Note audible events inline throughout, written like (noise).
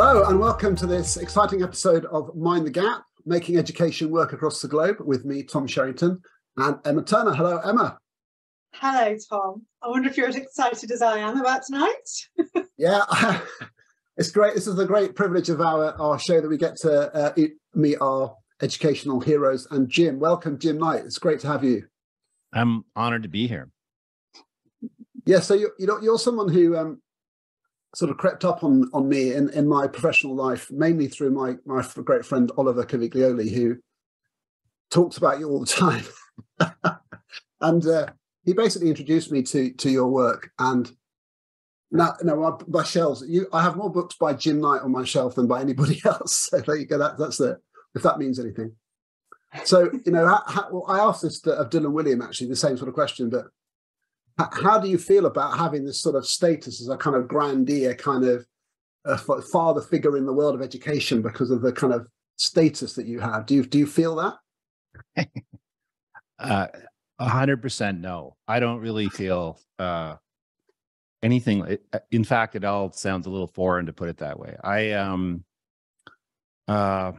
Hello, and welcome to this exciting episode of Mind the Gap, making education work across the globe with me, Tom Sherrington, and Emma Turner. Hello, Emma. Hello, Tom. I wonder if you're as excited as I am about tonight. (laughs) yeah, (laughs) it's great. This is a great privilege of our, our show that we get to uh, meet our educational heroes. And Jim, welcome, Jim Knight. It's great to have you. I'm honored to be here. Yeah, so you you know you're someone who um, sort of crept up on on me in, in my professional life, mainly through my my great friend Oliver Caviglioli, who talks about you all the time. (laughs) and uh, he basically introduced me to to your work. And now, no, my, my shelves. You, I have more books by Jim Knight on my shelf than by anybody (laughs) else. So there you go. That, that's it. If that means anything. So you know, how, how, well, I asked this to, of Dylan Wiliam, actually the same sort of question, but how do you feel about having this sort of status as a kind of grandee, kind of father figure in the world of education because of the kind of status that you have? Do you do you feel that? (laughs) Uh, a hundred percent no. I don't really feel uh, anything. Uh, in fact, it all sounds a little foreign to put it that way. I um uh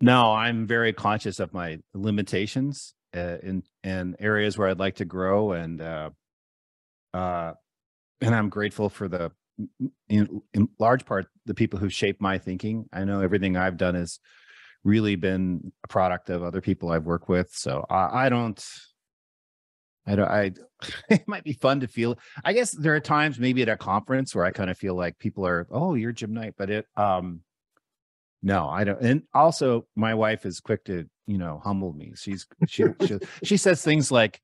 no, I'm very conscious of my limitations uh, in in areas where I'd like to grow, and uh, uh, and I'm grateful for the in, in large part the people who shaped my thinking. I know everything I've done has really been a product of other people I've worked with, so I, I don't. I don't. I. (sighs) It might be fun to feel. I guess there are times, maybe at a conference, where I kind of feel like people are, "Oh, you're Jim Knight," but it. Um, no, I don't. And also, my wife is quick to you know humble me. She's she she, she says things like,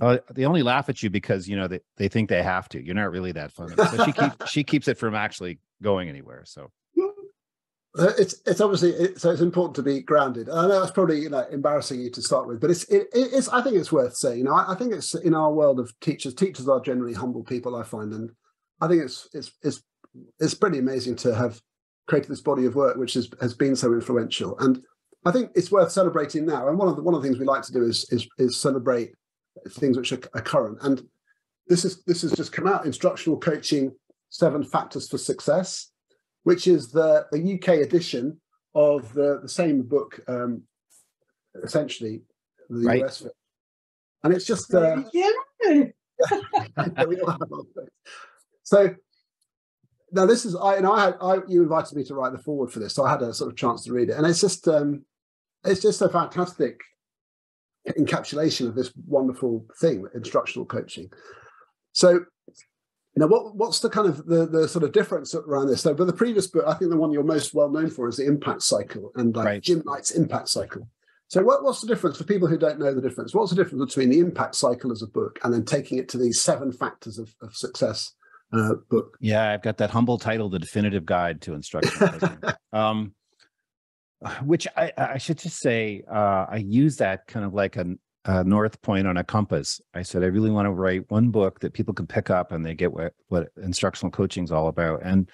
uh, "They only laugh at you because you know they, they think they have to. You're not really that funny." She keeps she keeps it from actually going anywhere. So uh, it's it's obviously it, so it's important to be grounded. I know it's probably you know embarrassing you to start with, but it's it, it's I think it's worth saying. You know, I, I think it's in our world of teachers. Teachers are generally humble people. I find, and I think it's it's it's it's pretty amazing to have created this body of work which has, has been so influential. And I think it's worth celebrating now. And one of the one of the things we like to do is is, is celebrate things which are, are current. And this is this has just come out, instructional coaching, seven factors for success, which is the, the UK edition of the, the same book, um, essentially the right. US. And it's just uh, yeah. (laughs) so now this is I and I had I you invited me to write the foreword for this, so I had a sort of chance to read it, and it's just um, it's just a fantastic encapsulation of this wonderful thing, instructional coaching. So, you know, what what's the kind of the the sort of difference around this? So, but the previous book, I think the one you're most well known for is the impact cycle and like right. Jim Knight's impact cycle. So, what, what's the difference for people who don't know the difference? What's the difference between the impact cycle as a book and then taking it to these seven factors of, of success uh, book. Yeah, I've got that humble title, "The Definitive Guide to Instruction." (laughs) um, which I, I, should just say, uh, I use that kind of like a, a, north point on a compass. I said I really want to write one book that people can pick up and they get what what instructional coaching is all about. And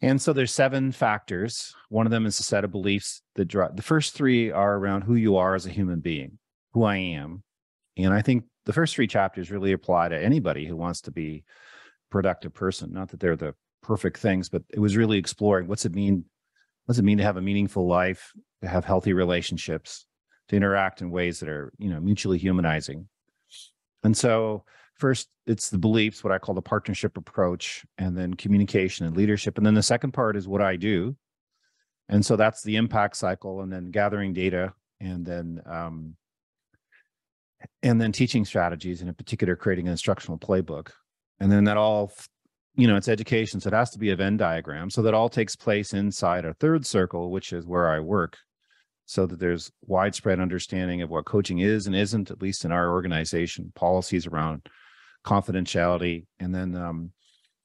and so there's seven factors. One of them is a set of beliefs that drive. The first three are around who you are as a human being, who I am, and I think the first three chapters really apply to anybody who wants to be productive person. Not that they're the perfect things, but it was really exploring what's it mean? What does it mean to have a meaningful life, to have healthy relationships, to interact in ways that are, you know, mutually humanizing. And so first it's the beliefs, what I call the partnership approach, and then communication and leadership. And then the second part is what I do. And so that's the impact cycle, and then gathering data, and then um, and then teaching strategies, and in particular, creating an instructional playbook and then that all you know it's education so it has to be a venn diagram so that all takes place inside a third circle which is where i work so that there's widespread understanding of what coaching is and isn't at least in our organization policies around confidentiality and then um,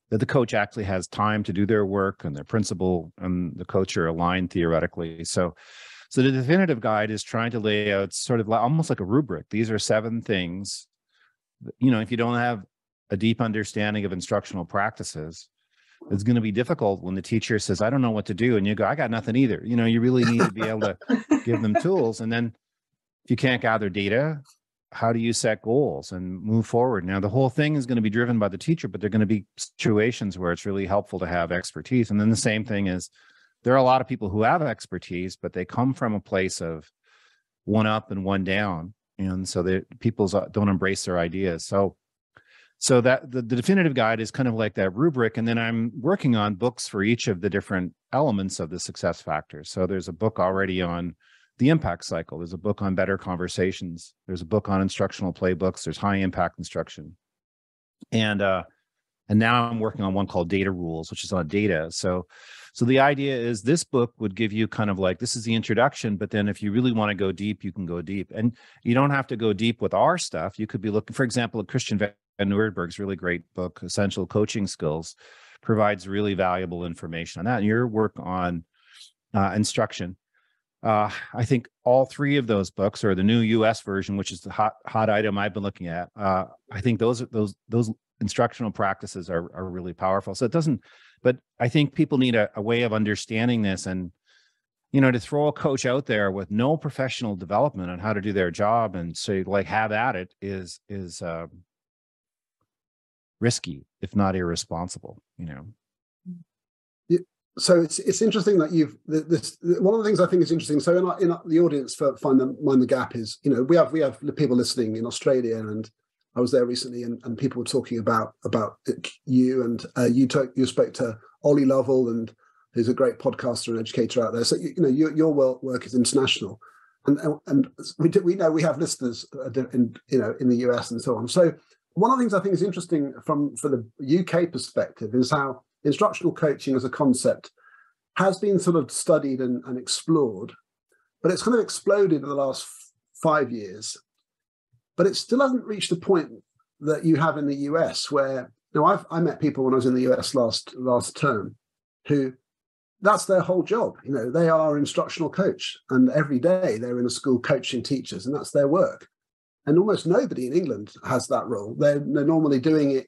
that the coach actually has time to do their work and their principal and the coach are aligned theoretically so so the definitive guide is trying to lay out sort of like, almost like a rubric. These are seven things you know if you don't have a deep understanding of instructional practices it's going to be difficult when the teacher says i don't know what to do and you go i got nothing either. You know you really need to be able to give them (laughs) tools and then if you can't gather data how do you set goals and move forward? Now the whole thing is going to be driven by the teacher but there are going to be situations where it's really helpful to have expertise and then the same thing is there are a lot of people who have expertise but they come from a place of one up and one down and so the people uh, don't embrace their ideas. So so that the, the definitive guide is kind of like that rubric and then i'm working on books for each of the different elements of the success factors so there's a book already on the impact cycle there's a book on better conversations there's a book on instructional playbooks there's high impact instruction. And uh and now i'm working on one called data rules which is on data. So so the idea is this book would give you kind of like this is the introduction but then if you really want to go deep you can go deep. And you don't have to go deep with our stuff. You could be looking for example at christian van Nieuwerburgh's really great book essential coaching skills provides really valuable information on that and your work on uh, instruction uh, I think all three of those books, or the new U.S. version, which is the hot hot item I've been looking at, uh, I think those those those instructional practices are are really powerful. So it doesn't, but I think people need a, a way of understanding this, and you know, to throw a coach out there with no professional development on how to do their job and say like have at it is is uh, risky, if not irresponsible. You know so it's it's interesting that you've this one of the things I think is interesting. So in, our, in our, the audience for find the mind the gap is you know we have we have people listening in Australia and I was there recently and, and people were talking about about you and uh, you talk, you spoke to Ollie Lovell and who's a great podcaster and educator out there. So you, you know your your work is international, and and we do, we know we have listeners in you know in the US and so on. So one of the things I think is interesting from for the UK perspective is how instructional coaching as a concept has been sort of studied and, and explored, but it's kind of exploded in the last f- five years. But it still hasn't reached the point that you have in the US, where know I've I met people when I was in the US last last term who that's their whole job. You know, they are instructional coach, and every day they're in a school coaching teachers, and that's their work. And almost nobody in England has that role. They're, they're normally doing it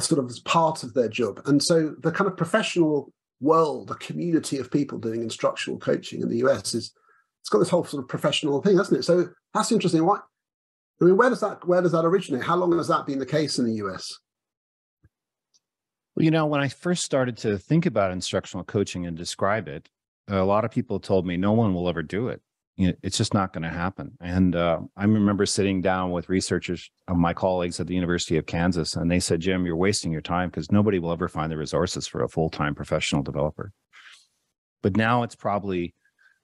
sort of as part of their job. And so the kind of professional world, the community of people doing instructional coaching in the US is it's got this whole sort of professional thing, hasn't it? So that's interesting. Why? I mean, where does that where does that originate? How long has that been the case in the US? Well, you know, when I first started to think about instructional coaching and describe it, a lot of people told me no one will ever do it you know, it's just not going to happen. And uh, I remember sitting down with researchers, uh, my colleagues at the University of Kansas, and they said, Jim, you're wasting your time because nobody will ever find the resources for a full time professional developer. But now it's probably,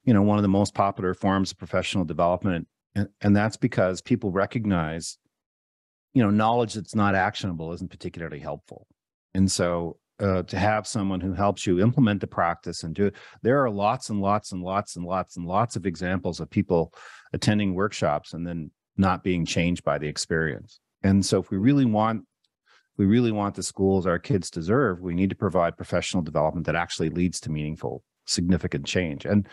you know, one of the most popular forms of professional development. And, and that's because people recognize, you know, knowledge that's not actionable isn't particularly helpful. And so uh, to have someone who helps you implement the practice and do it. There are lots and lots and lots and lots and lots of examples of people attending workshops and then not being changed by the experience. And so if we really want we really want the schools our kids deserve, we need to provide professional development that actually leads to meaningful, significant change. And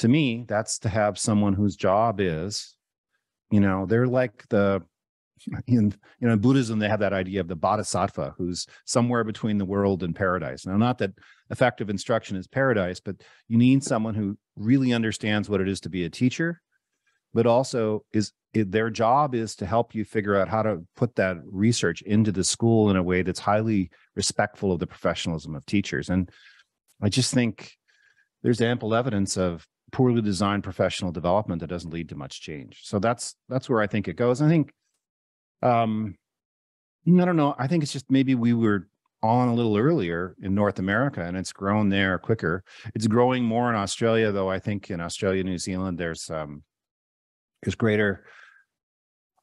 to me, that's to have someone whose job is, you know, they're like the (laughs) in you know in buddhism they have that idea of the bodhisattva who's somewhere between the world and paradise. Now not that effective instruction is paradise but you need someone who really understands what it is to be a teacher but also is their job is to help you figure out how to put that research into the school in a way that's highly respectful of the professionalism of teachers. And i just think there's ample evidence of poorly designed professional development that doesn't lead to much change. So that's that's where i think it goes. I think um, I don't know. I think it's just maybe we were on a little earlier in North America and it's grown there quicker. It's growing more in Australia, though. I think in Australia, New Zealand, there's um, there's greater.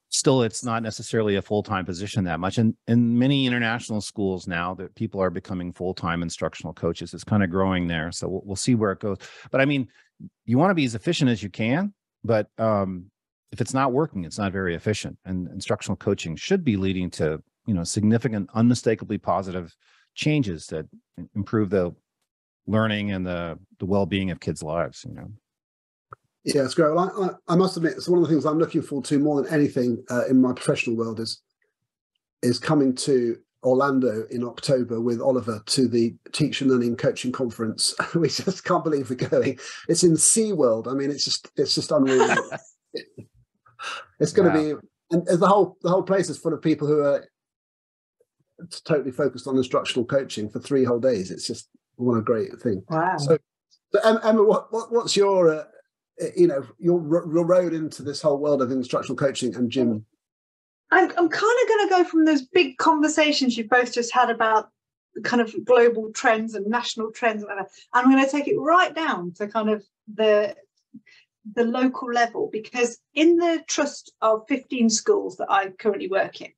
Still, it's not necessarily a full time position that much. And in many international schools now, that people are becoming full time instructional coaches. It's kind of growing there. So we'll, we'll see where it goes. But I mean, you want to be as efficient as you can, but um, if it's not working, it's not very efficient. And instructional coaching should be leading to, you know, significant, unmistakably positive changes that improve the learning and the the well-being of kids' lives, you know. Yeah, it's great. Well, I, I, must admit, it's one of the things I'm looking forward to more than anything uh, in my professional world is is coming to Orlando in October with Oliver to the Teacher Learning Coaching Conference. (laughs) we just can't believe we're going. It's in SeaWorld. I mean, it's just it's just unreal. (laughs) it's going to be and the whole the whole place is full of people who are totally focused on instructional coaching for three whole days. It's just what a great thing. Wow. So, so Emma, what, what what's your uh, you know your your road into this whole world of instructional coaching and Jim? I'm, I'm kind of going to go from those big conversations you've both just had about kind of global trends and national trends and whatever. I'm going to take it right down to kind of the the local level because in the trust of 15 schools that I currently work in,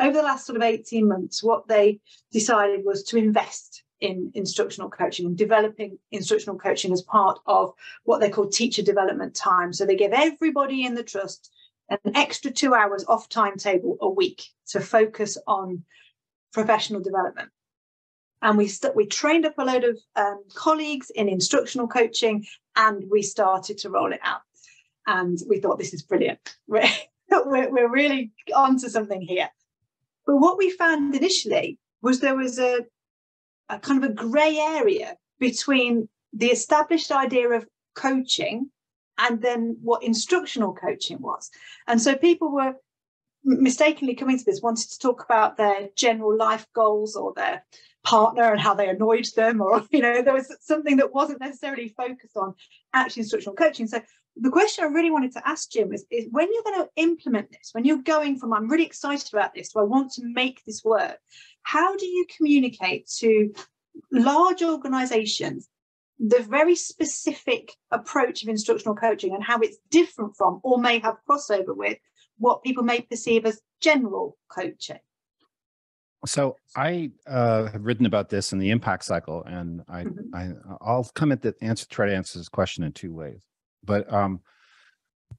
over the last sort of 18 months, what they decided was to invest in instructional coaching and developing instructional coaching as part of what they call teacher development time. So they give everybody in the trust an extra two hours off timetable a week to focus on professional development. And we st- we trained up a load of um, colleagues in instructional coaching, and we started to roll it out. And we thought this is brilliant. (laughs) We're, we're, really onto something here. But what we found initially was there was a, a kind of a grey area between the established idea of coaching and then what instructional coaching was. And so people were mistakenly coming to this, wanted to talk about their general life goals or their partner and how they annoyed them, or, (laughs) you know, there was something that wasn't necessarily focused on actually instructional coaching. So the question I really wanted to ask Jim is, is when you're going to implement this, when you're going from, I'm really excited about this, do I want to make this work? How do you communicate to large organizations the very specific approach of instructional coaching and how it's different from or may have crossover with what people may perceive as general coaching. So I uh, have written about this in the impact cycle, and I, mm-hmm. I I'll come at the answer try to answer this question in two ways. But um,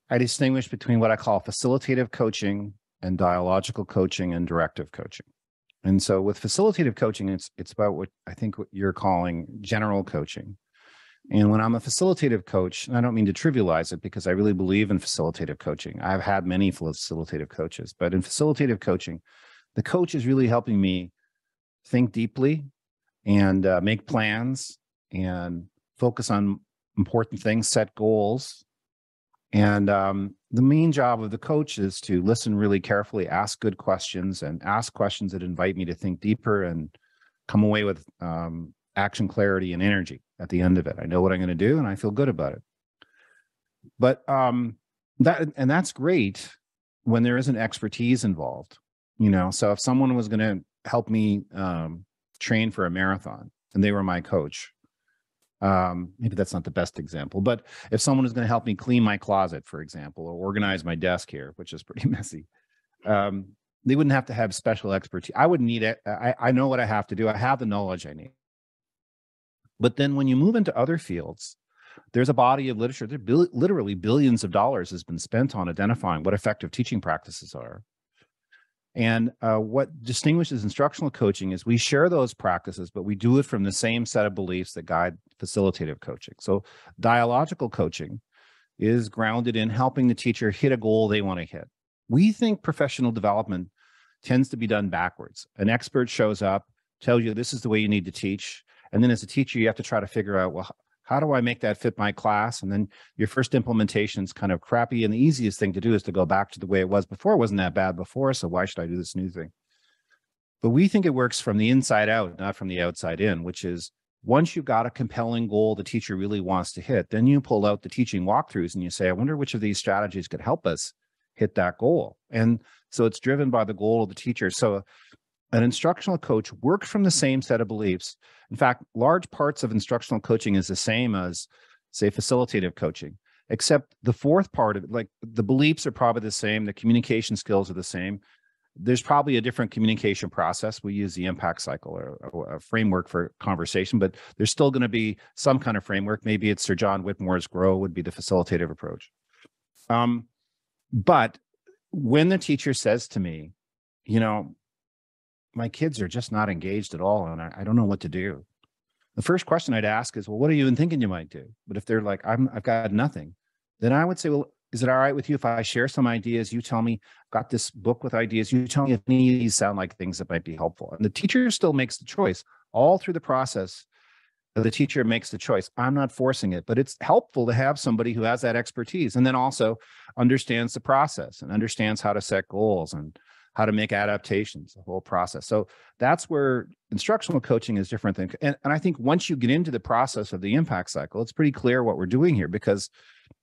I distinguish between what I call facilitative coaching and dialogical coaching and directive coaching. And so with facilitative coaching, it's it's about what I think what you're calling general coaching. And when I'm a facilitative coach, and I don't mean to trivialize it because I really believe in facilitative coaching. I've had many facilitative coaches, but in facilitative coaching, the coach is really helping me think deeply and uh, make plans and focus on important things, set goals. And um, the main job of the coach is to listen really carefully, ask good questions, and ask questions that invite me to think deeper and come away with um, action clarity and energy at the end of it. I know what I'm going to do and I feel good about it. But um that and that's great when there isn't expertise involved. You know, so if someone was going to help me um train for a marathon and they were my coach, um, maybe that's not the best example, but if someone is going to help me clean my closet, for example, or organize my desk here, which is (laughs) pretty messy, um, they wouldn't have to have special expertise. I wouldn't need it. I, I know what I have to do. I have the knowledge I need. But then when you move into other fields, there's a body of literature. There literally billions of dollars has been spent on identifying what effective teaching practices are. And uh, what distinguishes instructional coaching is we share those practices, but we do it from the same set of beliefs that guide facilitative coaching. So, dialogical coaching is grounded in helping the teacher hit a goal they want to hit. We think professional development tends to be done backwards. An expert shows up, tells you this is the way you need to teach. And then as a teacher, you have to try to figure out, well, how do I make that fit my class? And then your first implementation is kind of crappy. And the easiest thing to do is to go back to the way it was before. It wasn't that bad before. So why should I do this new thing? But we think it works from the inside out, not from the outside in, which is once you've got a compelling goal the teacher really wants to hit, then you pull out the teaching walkthroughs and you say, I wonder which of these strategies could help us hit that goal. And so it's driven by the goal of the teacher. So an instructional coach works from the same set of beliefs. In fact, large parts of instructional coaching is the same as, say, facilitative coaching, except the fourth part of it, like the beliefs are probably the same, the communication skills are the same. There's probably a different communication process. We use the impact cycle or, a framework for conversation, but there's still going to be some kind of framework. Maybe it's Sir John Whitmore's GROW would be the facilitative approach. Um, but when the teacher says to me, you know, my kids are just not engaged at all and I, I, don't know what to do. The first question i'd ask is well what are you even thinking you might do? But if they're like i'm i've got nothing then i would say well is it all right with you if i share some ideas? You tell me. I've got this book with ideas. You tell me if any of these sound like things that might be helpful. And the teacher still makes the choice. All through the process the teacher makes the choice. I'm not forcing it, but it's helpful to have somebody who has that expertise and then also understands the process and understands how to set goals and how to make adaptations, the whole process. So that's where instructional coaching is different than, and, and I think once you get into the process of the impact cycle, it's pretty clear what we're doing here because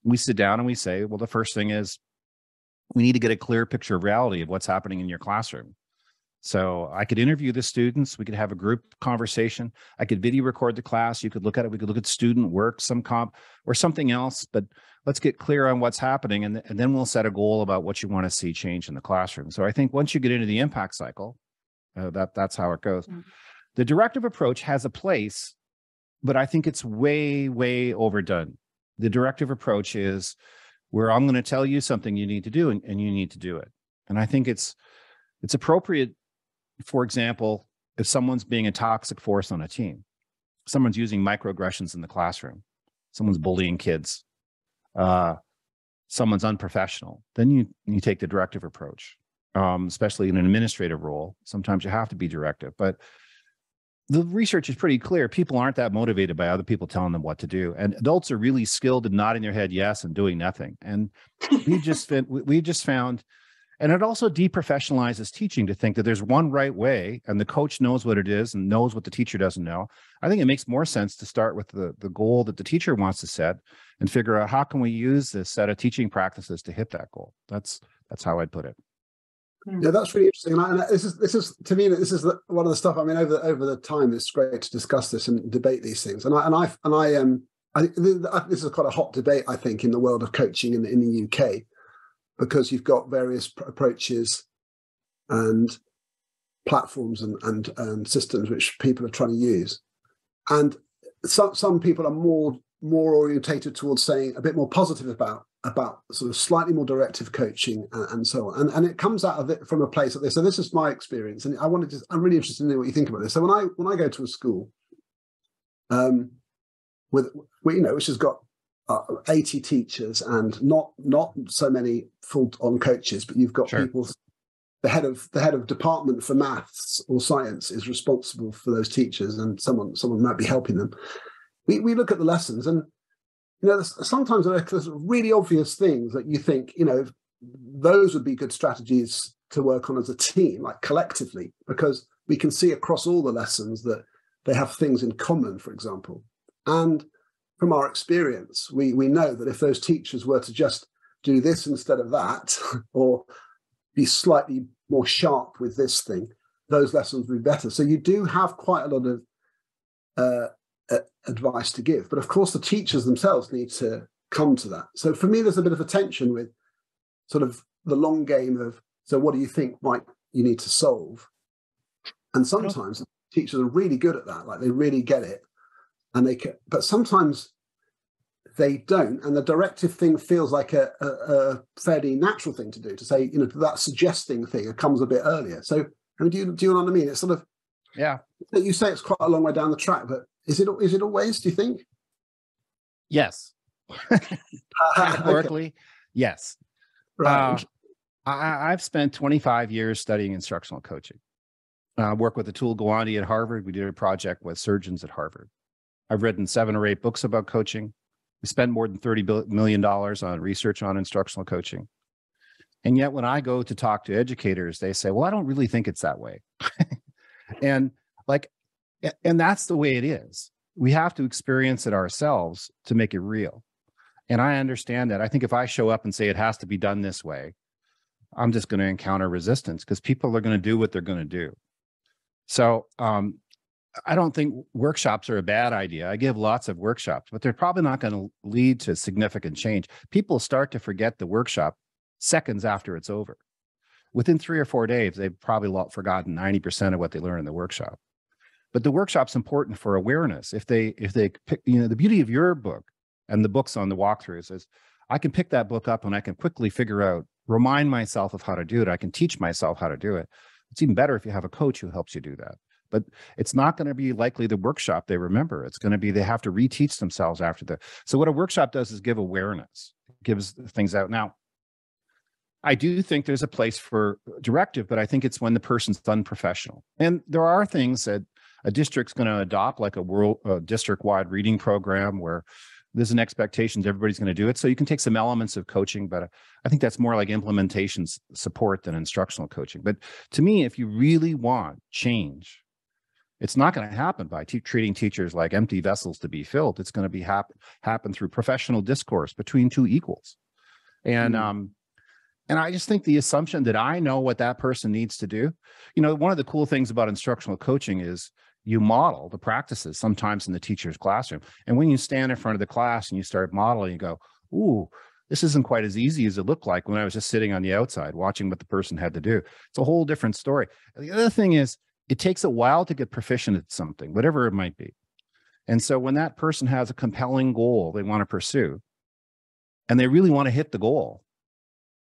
we sit down and we say, well, the first thing is we need to get a clear picture of reality of what's happening in your classroom. So I could interview the students. We could have a group conversation. I could video record the class. You could look at it. We could look at student work, some comp, or something else. But let's get clear on what's happening, and, and then we'll set a goal about what you want to see change in the classroom. So I think once you get into the impact cycle, uh, that that's how it goes. Mm-hmm. The directive approach has a place, but I think it's way way overdone. The directive approach is where I'm going to tell you something you need to do, and, and you need to do it. And I think it's it's appropriate for example, if someone's being a toxic force on a team, someone's using microaggressions in the classroom, someone's bullying kids, uh, someone's unprofessional, then you you take the directive approach. Um, especially in an administrative role, sometimes you have to be directive. But the research is pretty clear. People aren't that motivated by other people telling them what to do, and adults are really skilled in nodding their head yes and doing nothing. And we just we just found and it also deprofessionalizes teaching to think that there's one right way and the coach knows what it is and knows what the teacher doesn't know. I think it makes more sense to start with the, the goal that the teacher wants to set and figure out how can we use this set of teaching practices to hit that goal. That's that's how I'd put it. Yeah, that's really interesting. And, I, and this is this is to me this is the, one of the stuff. I mean, over over the time, it's great to discuss this and debate these things. And I and I and I um I, this is quite a hot debate, I think, in the world of coaching in in the UK because you've got various approaches and platforms and, and, and systems which people are trying to use. And some, some people are more more orientated towards saying a bit more positive about about sort of slightly more directive coaching and, and, so on. And, and it comes out of it from a place like this. So this is my experience, and I wanted to. I'm really interested in what you think about this. So when I when I go to a school, um, with you know, which has got Uh, 80 teachers and not not so many full on coaches but you've got sure. people the head of the head of department for maths or science is responsible for those teachers and someone someone might be helping them we, we look at the lessons and you know sometimes there's really obvious things that you think you know those would be good strategies to work on as a team like collectively because we can see across all the lessons that they have things in common for example and from our experience, we, we know that if those teachers were to just do this instead of that, (laughs) or be slightly more sharp with this thing, those lessons would be better. So you do have quite a lot of uh, advice to give. But of course, the teachers themselves need to come to that. So for me, there's a bit of a tension with sort of the long game of so what do you think might you need to solve? And sometimes teachers are really good at that, like they really get it and they can, but sometimes they don't and the directive thing feels like a, a, a, fairly natural thing to do to say you know that suggesting thing comes a bit earlier so I mean, do you do you know what I mean it's sort of yeah you say it's quite a long way down the track but is it is it always do you think yes categorically (laughs) okay. yes right. Uh, I, I've spent 25 years studying instructional coaching. I uh, work with Atul Gawande at Harvard. We did a project with surgeons at Harvard. I've written seven or eight books about coaching. We spend more than $30 million on research on instructional coaching. And yet, when I go to talk to educators, they say, Well, I don't really think it's that way. (laughs) and like, and that's the way it is. We have to experience it ourselves to make it real. And I understand that. I think if I show up and say it has to be done this way, I'm just going to encounter resistance because people are going to do what they're going to do. So um, I don't think workshops are a bad idea. I give lots of workshops, but they're probably not going to lead to significant change. People start to forget the workshop seconds after it's over. Within three or four days, they've probably forgotten 90% of what they learned in the workshop. But the workshop's important for awareness. If they, if they pick, you know, the beauty of your book and the books on the WalkThrus is I can pick that book up and I can quickly figure out, remind myself of how to do it. I can teach myself how to do it. It's even better if you have a coach who helps you do that but it's not going to be likely the workshop they remember. It's going to be they have to reteach themselves after the. So what a workshop does is give awareness, gives things out. Now, I do think there's a place for directive, but I think it's when the person's unprofessional. And there are things that a district's going to adopt like a world uh, district wide reading program where there's an expectation that everybody's going to do it. So you can take some elements of coaching, but I think that's more like implementation support than instructional coaching. But to me, if you really want change, it's not going to happen by treating teachers like empty vessels to be filled. It's going to be happen happen through professional discourse between two equals. And mm-hmm. um, and I just think the assumption that I know what that person needs to do, you know, one of the cool things about instructional coaching is you model the practices sometimes in the teacher's classroom. And when you stand in front of the class and you start modeling, you go, ooh, this isn't quite as easy as it looked like when I was just sitting on the outside watching what the person had to do. It's a whole different story. The other thing is, it takes a while to get proficient at something, whatever it might be. And so when that person has a compelling goal they want to pursue, and they really want to hit the goal,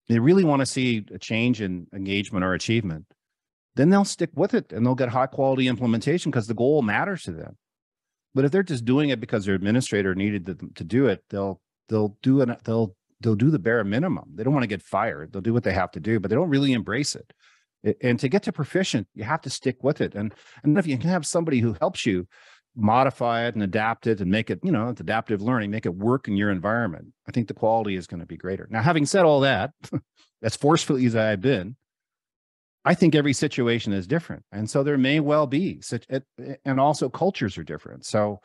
they really want to see a change in engagement or achievement, then they'll stick with it and they'll get high quality implementation because the goal matters to them. But if they're just doing it because their administrator needed them to do it, they'll they'll do it. They'll they'll do the bare minimum. They don't want to get fired. They'll do what they have to do, but they don't really embrace it. And to get to proficient, you have to stick with it. And and if you can have somebody who helps you modify it and adapt it and make it, you know, it's adaptive learning, make it work in your environment. I think the quality is going to be greater. Now, having said all that, (laughs) as forcefully as I've been, I think every situation is different. And so there may well be such, and also cultures are different. So,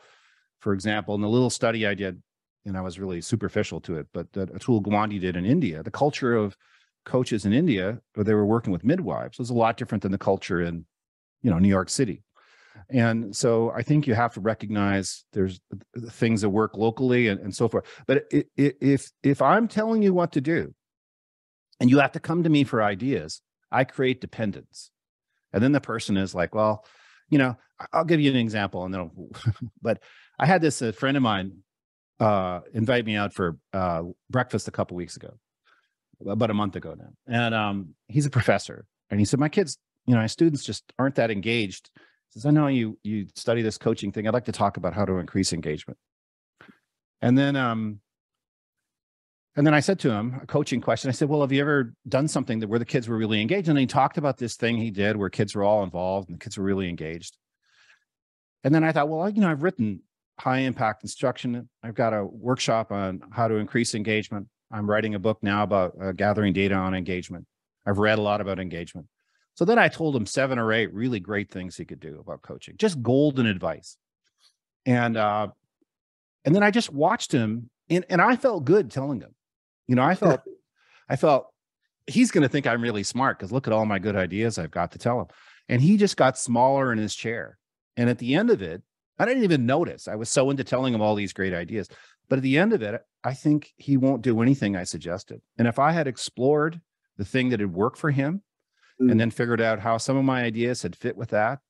for example, in the little study I did, and I was really superficial to it, but that Atul Gawande did in India, the culture of coaches in India, where they were working with midwives, was a lot different than the culture in, you know, New York City and so I think you have to recognize there's things that work locally and, and so forth. But if if I'm telling you what to do, and you have to come to me for ideas, I create dependence. And then the person is like, well, you know, I'll give you an example, and then, (laughs) but I had this a friend of mine uh, invite me out for uh, breakfast a couple weeks ago, about a month ago now, and um, he's a professor, and he said my kids, you know, my students just aren't that engaged says, I know you you study this coaching thing. I'd like to talk about how to increase engagement. And then um and then I said to him a coaching question. I said, Well, have you ever done something that where the kids were really engaged? And he talked about this thing he did where kids were all involved and the kids were really engaged. And then I thought, well, you know, I've written high impact instruction. I've got a workshop on how to increase engagement. I'm writing a book now about uh, gathering data on engagement. I've read a lot about engagement. So then I told him seven or eight really great things he could do about coaching, just golden advice. And uh, and then I just watched him, and and I felt good telling him. You know, I felt (laughs) I felt he's going to think I'm really smart because look at all my good ideas I've got to tell him. And he just got smaller in his chair. And at the end of it, I didn't even notice. I was so into telling him all these great ideas. But at the end of it, I think he won't do anything I suggested. And if I had explored the thing that had worked for him mm. and then figured out how some of my ideas had fit with that,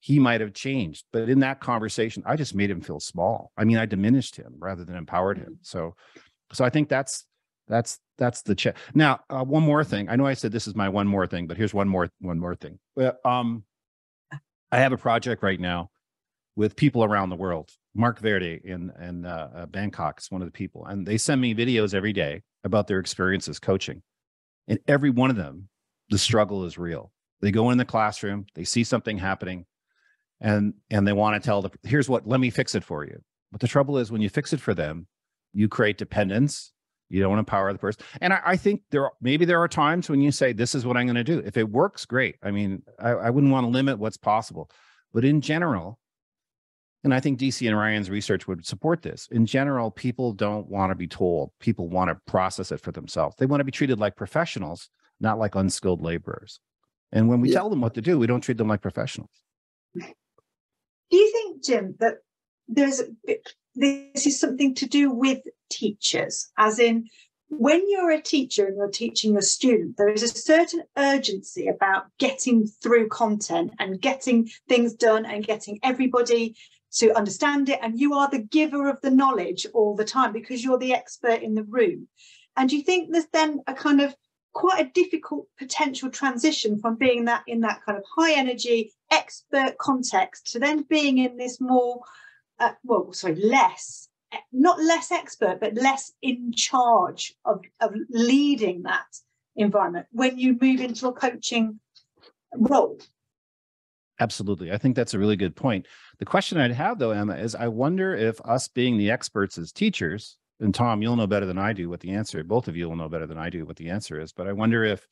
he might have changed. But in that conversation, I just made him feel small. I mean, I diminished him rather than empowered him. So, so I think that's that's that's the check. Now, uh, one more thing. I know I said this is my one more thing, but here's one more one more thing. Um, I have a project right now with people around the world. Mark Verde in in uh, uh, Bangkok is one of the people, and they send me videos every day about their experiences coaching, and every one of them the struggle is real. They go in the classroom, they see something happening, and and they want to tell the here's what let me fix it for you. But the trouble is when you fix it for them, you create dependence. You don't empower the person. And I, I think there are, maybe there are times when you say, This is what I'm going to do. If it works, great. I mean, I, I wouldn't want to limit what's possible. But in general, and I think Deci and Ryan's research would support this. In general, people don't want to be told. People want to process it for themselves. They want to be treated like professionals not like unskilled laborers. And when we yeah. tell them what to do, we don't treat them like professionals. Do you think, Jim, that there's this is something to do with teachers, as in when you're a teacher and you're teaching a student, there is a certain urgency about getting through content and getting things done and getting everybody to understand it. And you are the giver of the knowledge all the time because you're the expert in the room. And you think there's then a kind of quite a difficult potential transition from being that in that kind of high energy expert context to then being in this more uh, well sorry less not less expert but less in charge of, of leading that environment when you move into a coaching role Absolutely. I think that's a really good point. The question I'd have though, Emma, is I wonder if us being the experts as teachers, and Tom, you'll know better than I do what the answer, both of you will know better than I do what the answer is, but I wonder if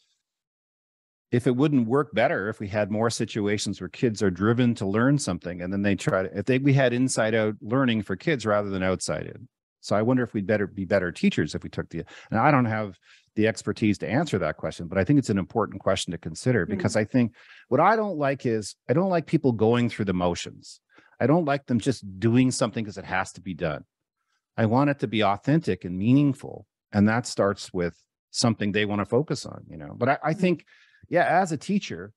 if it wouldn't work better if we had more situations where kids are driven to learn something and then they try to if they we had inside out learning for kids rather than outside in. So I wonder if we'd better be better teachers if we took the and I don't have the expertise to answer that question, but I think it's an important question to consider Mm-hmm. because I think what I don't like is I don't like people going through the motions. I don't like them just doing something because it has to be done. I want it to be authentic and meaningful. And that starts with something they want to focus on, you know. But I, I think, yeah, as a teacher,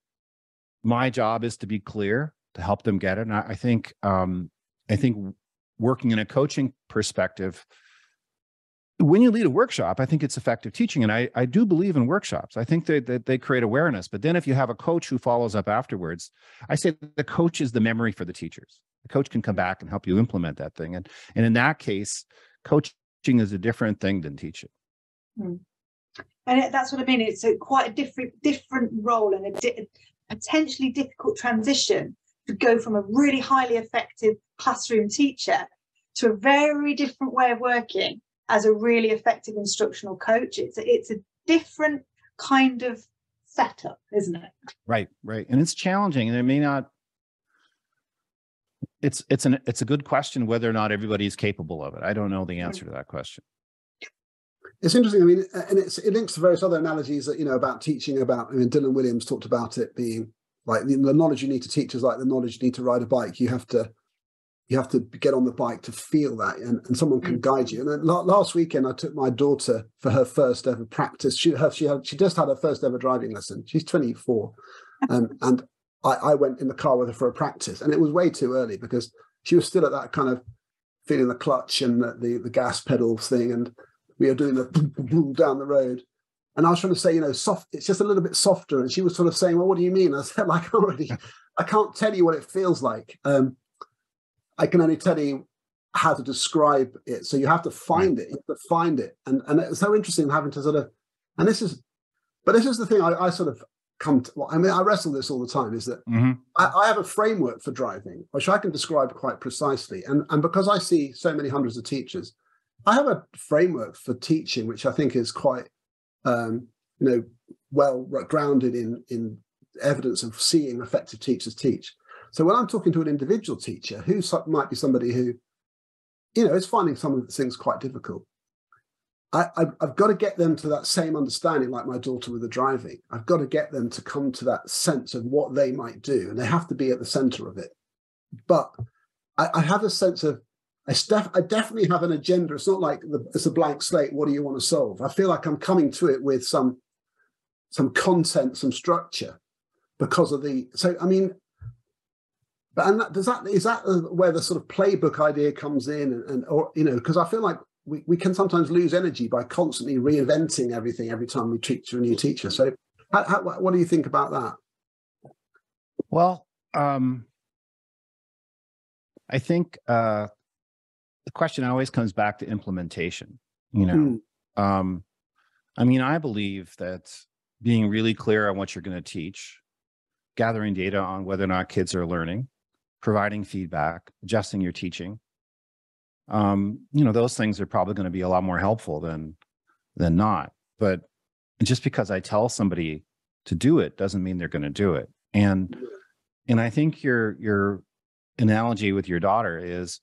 my job is to be clear, to help them get it. And I, I think um, I think working in a coaching perspective, when you lead a workshop, I think it's effective teaching. And I, I do believe in workshops. I think that, that they create awareness. But then if you have a coach who follows up afterwards, I say the coach is the memory for the teachers. The coach can come back and help you implement that thing. And, and in that case, coaching is a different thing than teaching. Hmm. and that's what I mean. It's a quite a different different role and a di- potentially difficult transition to go from a really highly effective classroom teacher to a very different way of working as a really effective instructional coach. It's a, it's a different kind of setup, isn't it? Right, right. And it's challenging and it may not it's it's an it's a good question whether or not everybody is capable of it. I don't know the mm. answer to that question. It's interesting. I mean, uh, and it's, it links to various other analogies that you know about teaching. About I mean, Dylan Williams talked about it being like the, the knowledge you need to teach is like the knowledge you need to ride a bike. You have to you have to get on the bike to feel that, and, and someone can guide you. And then last weekend, I took my daughter for her first ever practice. She her, she had she just had her first ever driving lesson. She's twenty four, (laughs) um, and I, I went in the car with her for a practice, and it was way too early because she was still at that kind of feeling the clutch and the the, the gas pedal thing, and we were doing the boom, boom down the road. And I was trying to say, you know, soft. It's just a little bit softer. And she was sort of saying, "Well, what do you mean?" I said, (laughs) "Like, already, I can't tell you what it feels like. Um, I can only tell you how to describe it. So you have to find it. You have to find it. And and it's so interesting having to sort of. And this is, but this is the thing. I, I sort of come to. Well, I mean, I wrestle this all the time. Is that Mhm. I, I have a framework for driving, which I can describe quite precisely. And, and because I see so many hundreds of teachers, I have a framework for teaching, which I think is quite, um, you know, well grounded in in evidence of seeing effective teachers teach. So when I'm talking to an individual teacher who might be somebody who, you know, is finding some of the things quite difficult, I, I've, I've got to get them to that same understanding, like my daughter with the driving. I've got to get them to come to that sense of what they might do, and they have to be at the center of it. But I, I have a sense of, I, stef- I definitely have an agenda. It's not like the, it's a blank slate. What do you want to solve? I feel like I'm coming to it with some, some content, some structure, because of the. So I mean, but and that, does that is that where the sort of playbook idea comes in, and, and or you know, because I feel like we, we can sometimes lose energy by constantly reinventing everything every time we teach to a new teacher. So, how, how, what do you think about that? Well, um, I think uh, the question always comes back to implementation. You know, Mm. um, I mean, I believe that being really clear on what you're going to teach, gathering data on whether or not kids are learning, providing feedback, adjusting your teaching, um, you know, those things are probably going to be a lot more helpful than than not. But just because I tell somebody to do it doesn't mean they're going to do it. And and I think your your analogy with your daughter is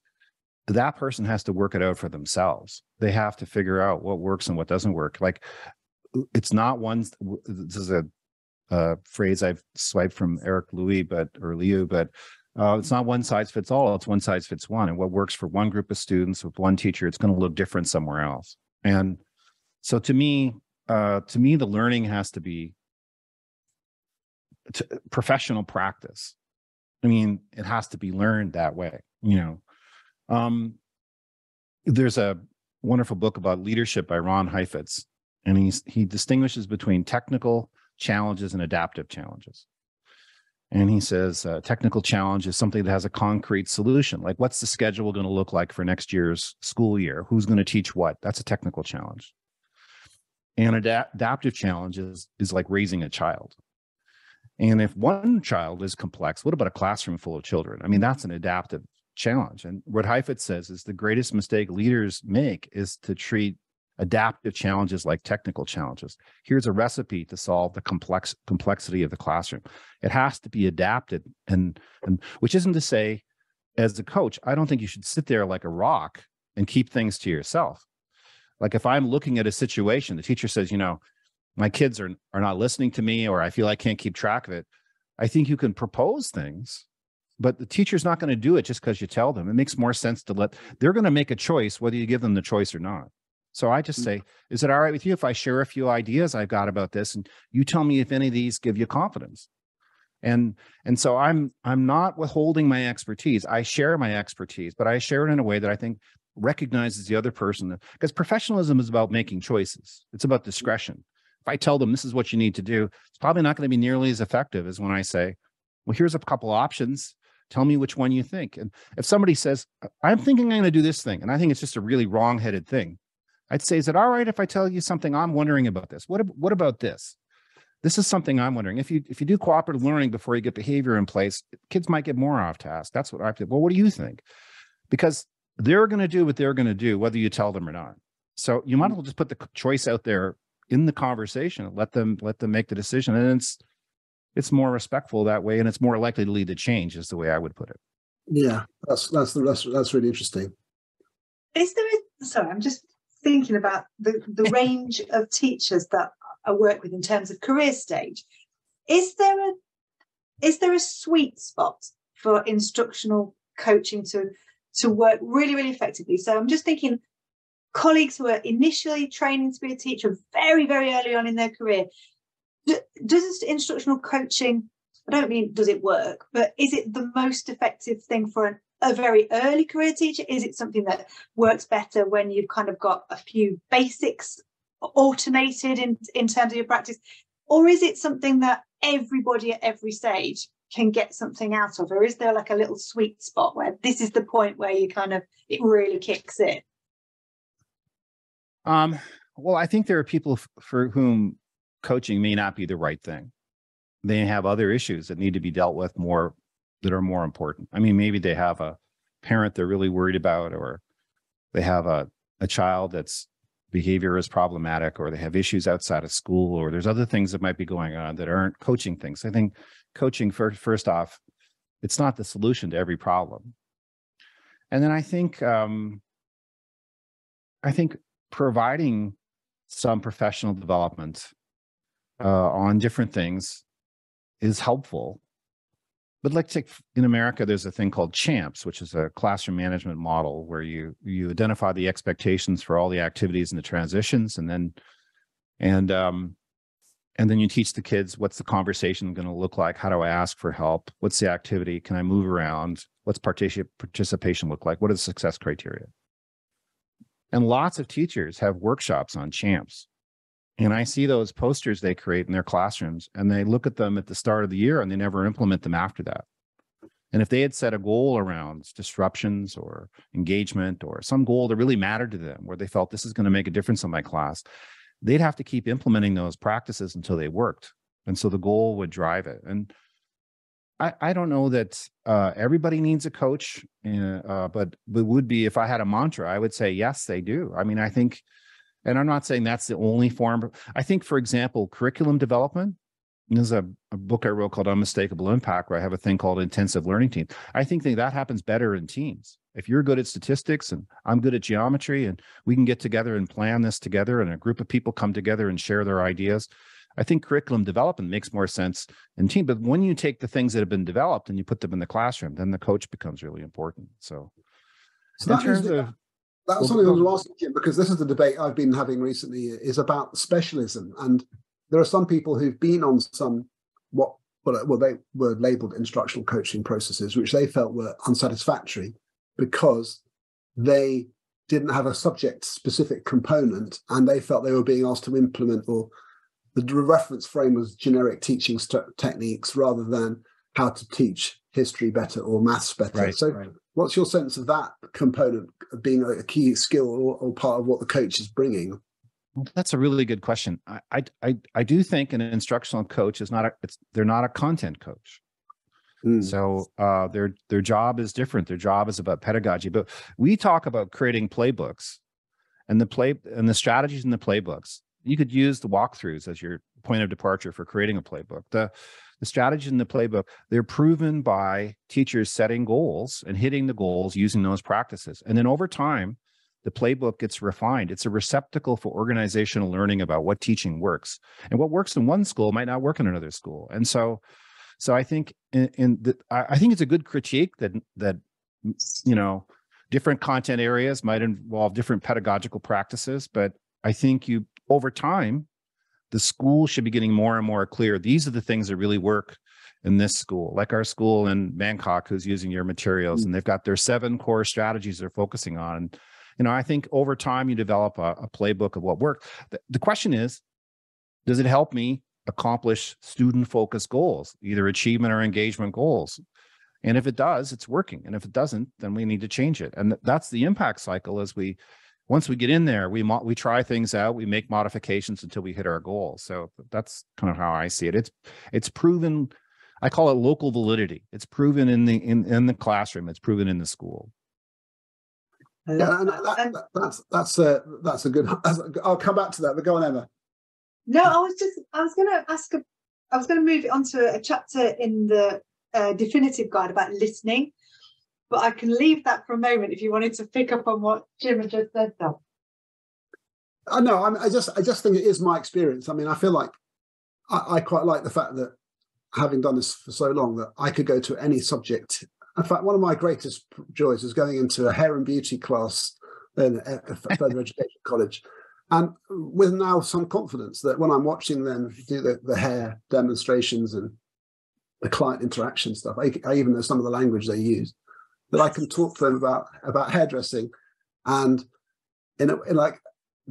that person has to work it out for themselves. They have to figure out what works and what doesn't work. Like it's not one. This is a, a phrase I've swiped from Eric Louis, but or Liu, but uh, it's not one size fits all. It's one size fits one. And what works for one group of students with one teacher, it's going to look different somewhere else. And so to me, uh, to me, the learning has to be professional practice. I mean, it has to be learned that way, you know. Um, there's a wonderful book about leadership by Ron Heifetz, and he's he distinguishes between technical challenges and adaptive challenges. And he says uh, technical challenge is something that has a concrete solution. Like, what's the schedule going to look like for next year's school year? Who's going to teach what? That's a technical challenge. And ada- adaptive challenge is, is like raising a child. And if one child is complex, what about a classroom full of children? I mean, that's an adaptive challenge. And what Heifetz says is the greatest mistake leaders make is to treat adaptive challenges like technical challenges. Here's a recipe to solve the complex complexity of the classroom. It has to be adapted and and which isn't to say as a coach, I don't think you should sit there like a rock and keep things to yourself. Like if I'm looking at a situation, the teacher says, you know, my kids are are not listening to me or I feel I can't keep track of it. I think you can propose things but the teacher's not going to do it just because you tell them. It makes more sense to let they're going to make a choice whether you give them the choice or not. So I just mm. say, is it all right with you if I share a few ideas I've got about this and you tell me if any of these give you confidence? And and so I'm I'm not withholding my expertise. I share my expertise, but I share it in a way that I think recognizes the other person because professionalism is about making choices. It's about discretion. If I tell them this is what you need to do, it's probably not going to be nearly as effective as when I say, well, here's a couple options. Tell me which one you think. And if somebody says, I'm thinking I'm going to do this thing, and I think it's just a really wrong headed thing, I'd say, is it all right if I tell you something I'm wondering about this? What, what about this? This is something I'm wondering. If you if you do cooperative learning before you get behavior in place, kids might get more off task. That's what I think. Well, what do you think? Because they're going to do what they're going to do, whether you tell them or not. So you might as well just put the choice out there in the conversation. Let them let them make the decision, and it's it's more respectful that way, and it's more likely to lead to change. Is the way I would put it. Yeah, that's that's that's that's really interesting. Is there a sorry? I'm just thinking about the, the (laughs) range of teachers that I work with in terms of career stage. Is there a is there a sweet spot for instructional coaching to to work really really effectively? So I'm just thinking colleagues who are initially training to be a teacher very very early on in their career. Does instructional coaching I don't mean does it work, but is it the most effective thing for an a very early career teacher? Is it something that works better when you've kind of got a few basics automated in, in terms of your practice? Or is it something that everybody at every stage can get something out of? Or is there like a little sweet spot where this is the point where you kind of it really kicks in? Um, well, I think there are people f- for whom coaching may not be the right thing. They have other issues that need to be dealt with more that are more important. I mean, maybe they have a parent they're really worried about, or they have a, a child that's behavior is problematic, or they have issues outside of school, or there's other things that might be going on that aren't coaching things. I think coaching first, first off, it's not the solution to every problem. And then I think um, I think providing some professional development uh, on different things is helpful but like take in America, there's a thing called CHAMPS, which is a classroom management model where you you identify the expectations for all the activities and the transitions, and then and um and then you teach the kids what's the conversation going to look like? How do i ask for help? What's the activity? Can i move around? What's particip- participation look like? What are the success criteria? And lots of teachers have workshops on champs and I see those posters they create in their classrooms and they look at them at the start of the year and they never implement them after that. And if they had set a goal around disruptions or engagement or some goal that really mattered to them, where they felt this is going to make a difference in my class, they'd have to keep implementing those practices until they worked. And so the goal would drive it. And I, I don't know that uh, everybody needs a coach, uh, but it would be if I had a mantra, I would say yes, they do. I mean, I think and I'm not saying that's the only form. I think, for example, curriculum development. There's a, a, book I wrote called Unmistakable Impact, where I have a thing called intensive learning team. I think that, that happens better in teams. If you're good at statistics and I'm good at geometry, and we can get together and plan this together, and a group of people come together and share their ideas, I think curriculum development makes more sense in team. But when you take the things that have been developed and you put them in the classroom, then the coach becomes really important. So, so in terms of that was something I was asking you because this is the debate I've been having recently is about specialism, and there are some people who've been on some what well they were labelled instructional coaching processes, which they felt were unsatisfactory because they didn't have a subject specific component, and they felt they were being asked to implement or the reference frame was generic teaching st- techniques rather than how to teach history better or maths better. Right, so, right. What's your sense of that component being a key skill or, or, part of what the coach is bringing? That's a really good question. I, I I do think an instructional coach is not a it's they're not a content coach. Mm. So uh, their their job is different. Their job is about pedagogy. But we talk about creating playbooks, and the play and the strategies in the playbooks. You could use the WalkThrus as your point of departure for creating a playbook. The the strategies in the playbook they're proven by teachers setting goals and hitting the goals using those practices, and then over time the playbook gets refined. It's a receptacle for organizational learning about what teaching works. And what works in one school might not work in another school. And so so I think in, in the, I think it's a good critique that that you know different content areas might involve different pedagogical practices, but I think you over time the school should be getting more and more clear. These are the things that really work in this school, like our school in Bangkok, who's using your materials, mm-hmm. and they've got their seven core strategies they're focusing on you know, I think over time you develop a, a playbook of what worked. The, the question is, does it help me accomplish student focused goals, either achievement or engagement goals? And if it does, it's working. And if it doesn't, then we need to change it. And that's the impact cycle as we once we get in there, we mo- we try things out, we make modifications until we hit our goal. So that's kind of how I see it. It's it's proven I call it local validity. It's proven in the in, in the classroom, it's proven in the school. Yeah, and that, that, that's that's a that's a good. I'll come back to that. But go on, Emma. No, I was just I was going to ask. A, I was going to move it onto a chapter in the uh, definitive guide about listening, but I can leave that for a moment if you wanted to pick up on what Jim had just said. Though. I know. I, I just I just think it is my experience. I mean, I feel like I, I quite like the fact that having done this for so long that I could go to any subject in fact, one of my greatest joys is going into a hair and beauty class in uh, uh, a further (laughs) education college, and with now some confidence that when I'm watching them do the, the hair demonstrations and the client interaction stuff, I, I, even know some of the language they use, that I can talk to them about about hairdressing, and in, a, in like,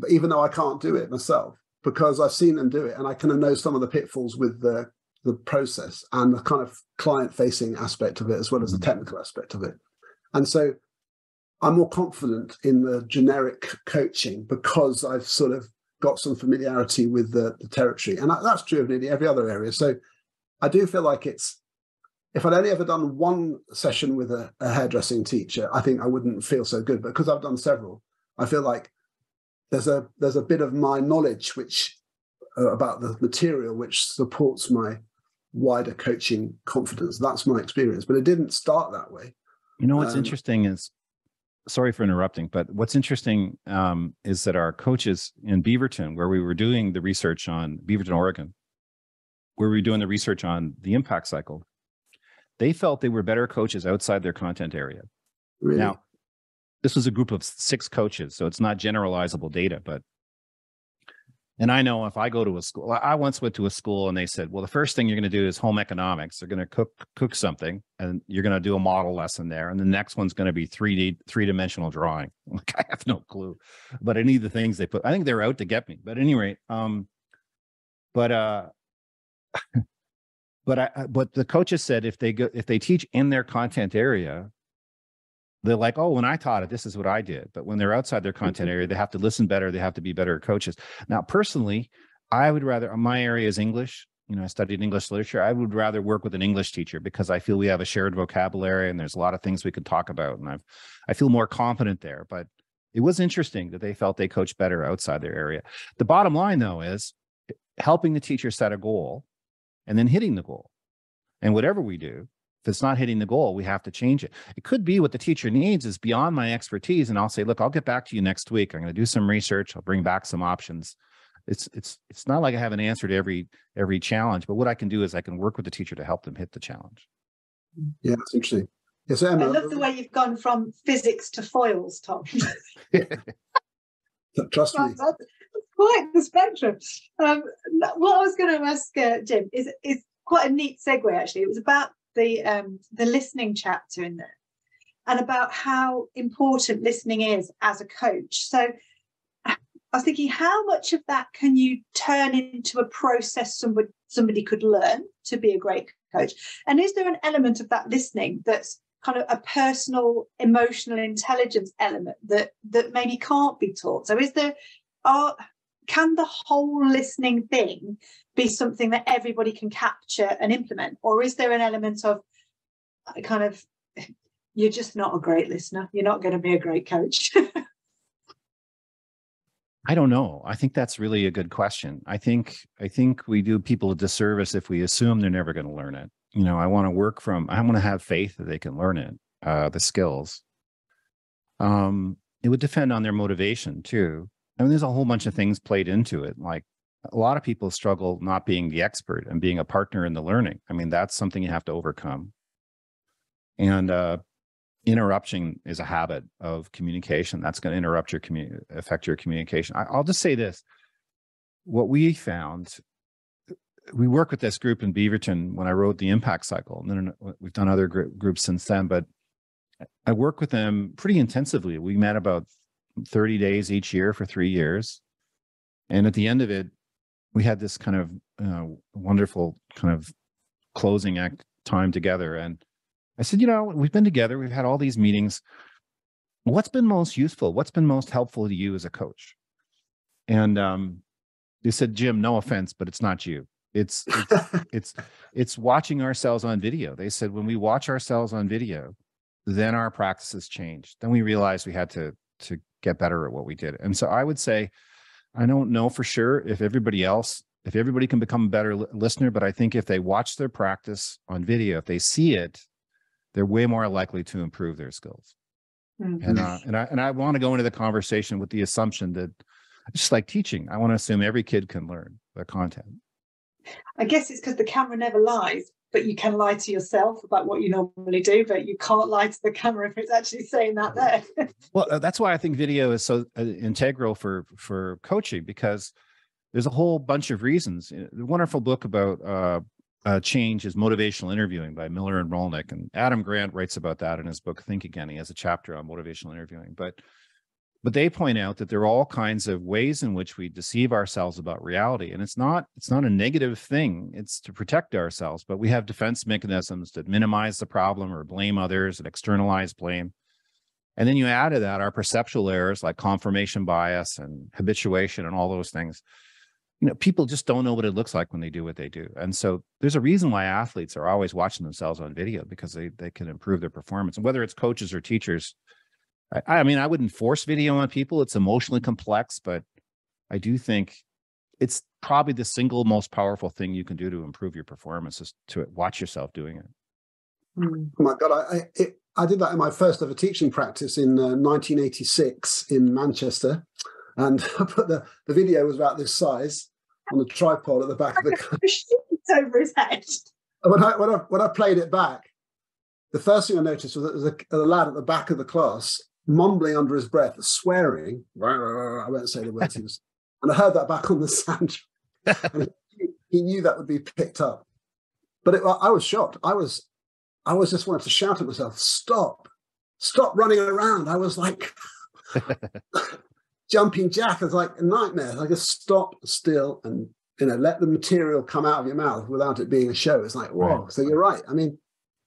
even though I can't do it myself because I've seen them do it, and I kind of know some of the pitfalls with the the process and the kind of client facing aspect of it as well as the mm-hmm. technical aspect of it. And so I'm more confident in the generic coaching because I've sort of got some familiarity with the, the territory. And that's true of nearly every other area. So I do feel like it's, if I'd only ever done one session with a, a hairdressing teacher, I think I wouldn't feel so good. But because I've done several, I feel like there's a there's a bit of my knowledge which uh, about the material which supports my wider coaching confidence. That's my experience, but it didn't start that way. You know what's um, interesting is, sorry for interrupting, but what's interesting um, is that our coaches in Beaverton, where we were doing the research on Beaverton, Oregon, where we were doing the research on the impact cycle, they felt they were better coaches outside their content area. Really? Now, this was a group of six coaches, so it's not generalizable data, but and I know if I go to a school, I once went to a school and they said, well, the first thing you're going to do is home economics. They're going to cook cook something and you're going to do a model lesson there. And the next one's going to be 3D, three dimensional drawing. (laughs) Like I have no clue, but any of the things they put, I think they're out to get me. But at any rate, um, but uh, (laughs) but I but the coaches said if they go if they teach in their content area, they're like, oh, when I taught it, this is what I did. But when they're outside their content mm-hmm. area, they have to listen better. They have to be better coaches. Now, personally, I would rather, my area is English. You know, I studied English literature. I would rather work with an English teacher because I feel we have a shared vocabulary and there's a lot of things we could talk about. And I've, I feel more confident there. But it was interesting that they felt they coached better outside their area. The bottom line, though, is helping the teacher set a goal and then hitting the goal. And whatever we do, if it's not hitting the goal, we have to change it. It could be what the teacher needs is beyond my expertise. And I'll say, look, I'll get back to you next week. I'm going to do some research. I'll bring back some options. It's it's it's not like I have an answer to every every challenge, but what I can do is I can work with the teacher to help them hit the challenge. Yeah, that's interesting. Yes, Emma. I love the way you've gone from physics to foils, Tom. (laughs) Trust me. That's quite the spectrum. Um, what I was going to ask uh, Jim is is quite a neat segue. Actually, it was about the um, the listening chapter in there, and about how important listening is as a coach. So I was thinking, how much of that can you turn into a process somebody somebody could learn to be a great coach? And is there an element of that listening that's kind of a personal emotional intelligence element that that maybe can't be taught? So is there are can the whole listening thing be something that everybody can capture and implement or is there an element of uh, kind of you're just not a great listener you're not going to be a great coach (laughs) I don't know. I think that's really a good question. I think I think we do people a disservice if we assume they're never going to learn it. You know, I want to work from. I want to have faith that they can learn it, uh, the skills. Um, it would depend on their motivation too. I mean, there's a whole bunch of things played into it. Like a lot of people struggle not being the expert and being a partner in the learning. I mean, that's something you have to overcome. And uh, interruption is a habit of communication that's going to interrupt your commu- affect your communication I, will just say this what we found we work with this group in beaverton when i wrote the impact cycle and then we've done other gr- groups since then but i work with them pretty intensively we met about 30 days each year for three years and at the end of it we had this kind of uh, wonderful kind of closing act time together and I said, you know, we've been together, we've had all these meetings. What's been most useful? What's been most helpful to you as a coach? And um, they said, Jim, no offense, but it's not you. It's it's (laughs) it's it's watching ourselves on video. They said when we watch ourselves on video, then our practices change. Then we realized we had to to get better at what we did. And so I would say, I don't know for sure if everybody else, if everybody can become a better listener, but I think if they watch their practice on video, if they see it they're way more likely to improve their skills. Mm-hmm. And uh, and I and I want to go into the conversation with the assumption that just like teaching, I want to assume every kid can learn the content. I guess it's because the camera never lies, but you can lie to yourself about what you normally do, but you can't lie to the camera if it's actually saying that there. (laughs) well, uh, that's why I think video is so uh, integral for for coaching because there's a whole bunch of reasons. The wonderful book about uh, uh, change is motivational interviewing by Miller and Rollnick. And Adam Grant writes about that in his book Think Again. He has a chapter on motivational interviewing. But but they point out that there are all kinds of ways in which we deceive ourselves about reality and it's not it's not a negative thing. It's to protect ourselves but we have defense mechanisms that minimize the problem or blame others and externalize blame. And then you add to that our perceptual errors like confirmation bias and habituation and all those things. You know people just don't know what it looks like when they do what they do. And so there's a reason why athletes are always watching themselves on video because they they can improve their performance. And whether it's coaches or teachers I, I mean i wouldn't force video on people it's emotionally complex but i do think it's probably the single most powerful thing you can do to improve your performance is to watch yourself doing it oh my god i I, it, I did that in my first ever teaching practice in uh, 1986 in manchester and (laughs) I put the, the video was about this size on a tripod at the back of the car. (laughs) over his head. When I, when, I, when I played it back, the first thing I noticed was that there was a, a lad at the back of the class mumbling under his breath, swearing. I won't say the words he was. (laughs) And I heard that back on the sound. (laughs) and he, he knew that would be picked up. But it, I was shocked. I was, I was just wanted to shout at myself, "Stop! Stop running around!" I was like, (laughs) jumping jack is like a nightmare. Like just stop still and you know let the material come out of your mouth without it being a show. It's like whoa. Right. So you're right. I mean,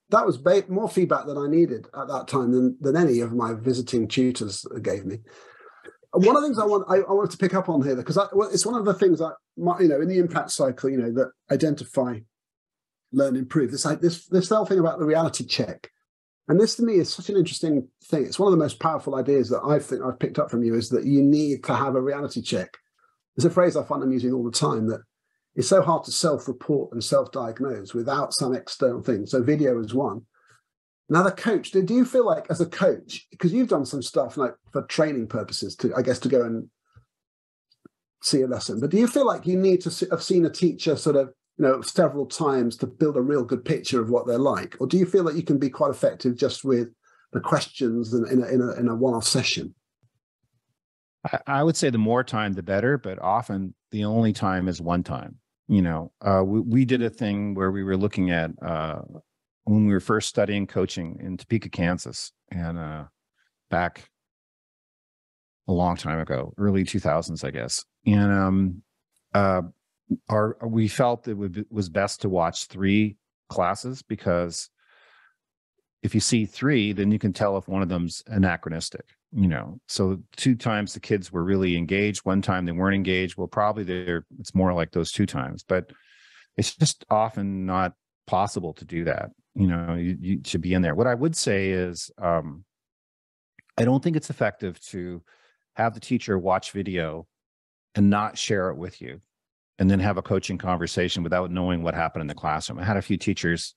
that was ba- more feedback than I needed at that time than than any of my visiting tutors gave me. one of the things I want I, I wanted to pick up on here because well, it's one of the things that you know in the impact cycle you know that identify, learn, improve. This like this this whole thing about the reality check and this to me is such an interesting thing. It's one of the most powerful ideas that I think I've picked up from you is that you need to have a reality check. There's a phrase I find I'm using all the time that it's so hard to self-report and self-diagnose without some external thing. So video is one. Now the coach, do you feel like as a coach, because you've done some stuff like for training purposes to, I guess, to go and see a lesson, but do you feel like you need to have seen a teacher sort of you know several times to build a real good picture of what they're like or do you feel that you can be quite effective just with the questions in, in a, in a, in a one-off session I, would say the more time the better but often the only time is one time you know uh, we, we did a thing where we were looking at uh, when we were first studying coaching in topeka kansas and uh, back a long time ago early 2000s i guess and um, uh, our we felt it would, was best to watch three classes because if you see three, then you can tell if one of them's anachronistic. You know, so two times the kids were really engaged, one time they weren't engaged. Well, probably they're it's more like those two times, but it's just often not possible to do that. You know, you, you should be in there. What I would say is, um, I don't think it's effective to have the teacher watch video and not share it with you and then have a coaching conversation without knowing what happened in the classroom. I had a few teachers